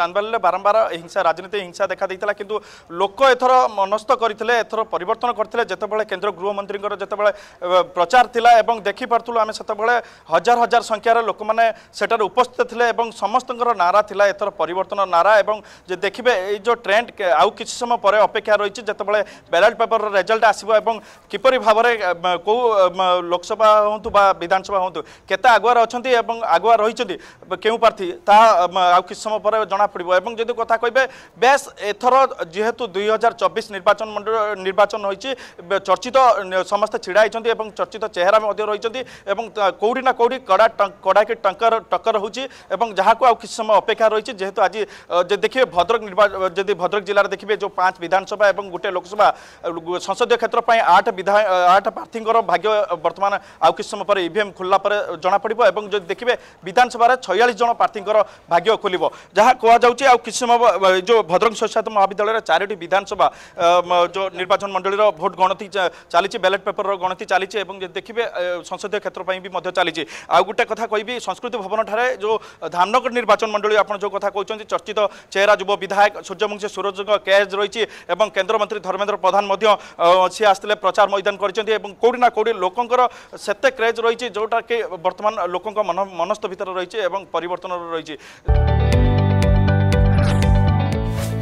চান্দবালিলে বারম্বার হিংসা রাজনীতি হিংসা দেখা দিয়েছিল কিন্তু লোক এথর মনস্থ করে এথর পরিবর্তন করে যেতবে কেন্দ্র গৃহমন্ত্রী যেতবে প্রচার লা এবং দেখিপারু আমি সেতবে হাজার হাজার সংখ্যার লোক মানে সেটার উপস্থিত লে এবং সমস্ত নারা লা এথর পরিবর্তন নারা এবং যে দেখবে এই যে ট্রেন্ড আউ কিছু সময় পরে অপেক্ষা রয়েছে যেতবে ব্যালট পেপর রেজল্ট আসব এবং কিপর ভাবে কেউ লোকসভা হুম বা বিধানসভা হুম কেতে আগুয়ার অনেক এবং আগুয়া রয়েছেন কেউ প্রার্থী তাহা আউ কিছু সময় পরে জনা জনাপড়ব এবং যদি কথা কইবে বেশ এথর যেহেতু দুই হাজার চবিশ নির্বাচন মন্ডল নির্বাচন হয়েছে চর্চিত সমস্তে ছিড়া হয়েছেন এবং চর্চিত চেহারা রয়েছেন এবং কোটি না কোটি কড়া কড়াকি টঙ্কর টক্কর হচ্ছে এবং যাকে আউ কিছু সময় অপেক্ষা রয়েছে যেহেতু আজ দেখবে ভদ্রক নির্বাচন যদি ভদ্রক জেলার দেখবে যে পাঁচ বিধানসভা এবং গোটে লোকসভা সংসদীয় ক্ষেত্র আট বিধা আট প্রার্থীঙ্কর ভাগ্য বর্তমান আউ কিছু সময় পরে ইভিএম খোলা পরে জনাপড়ব এবং যদি দেখবে বিধানসভার ছয়াশ জন প্রার্থীঙ্কর ভাগ্য খোলব যা କୁହାଯାଉଛି ଆଉ କିଛି ସମୟ ଯେଉଁ ଭଦ୍ରକ ସ୍ୱଚ୍ଛାତ ମହାବିଦ୍ୟାଳୟର ଚାରୋଟି ବିଧାନସଭା ଯେଉଁ ନିର୍ବାଚନ ମଣ୍ଡଳୀର ଭୋଟ ଗଣତି ଚାଲିଛି ବ୍ୟାଲେଟ୍ ପେପରର ଗଣତି ଚାଲିଛି ଏବଂ ଦେଖିବେ ସଂସଦୀୟ କ୍ଷେତ୍ର ପାଇଁ ବି ମଧ୍ୟ ଚାଲିଛି ଆଉ ଗୋଟେ କଥା କହିବି ସଂସ୍କୃତି ଭବନଠାରେ ଯେଉଁ ଧାମନଗର ନିର୍ବାଚନ ମଣ୍ଡଳୀ ଆପଣ ଯେଉଁ କଥା କହୁଛନ୍ତି ଚର୍ଚ୍ଚିତ ଚେହେରା ଯୁବ ବିଧାୟକ ସୂର୍ଯ୍ୟମୁଖୀ ସୂରଜଙ୍କ କ୍ୟାଚ୍ ରହିଛି ଏବଂ କେନ୍ଦ୍ରମନ୍ତ୍ରୀ ଧର୍ମେନ୍ଦ୍ର ପ୍ରଧାନ ମଧ୍ୟ ସିଏ ଆସିଥିଲେ ପ୍ରଚାର ମଇଦାନ କରିଛନ୍ତି ଏବଂ କେଉଁଠି ନା କେଉଁଠି ଲୋକଙ୍କର ସେତେ କ୍ରେଜ୍ ରହିଛି ଯେଉଁଟାକି ବର୍ତ୍ତମାନ ଲୋକଙ୍କ ମନସ୍ଥ ଭିତରେ ରହିଛି ଏବଂ ପରିବର୍ତ୍ତନର ରହିଛି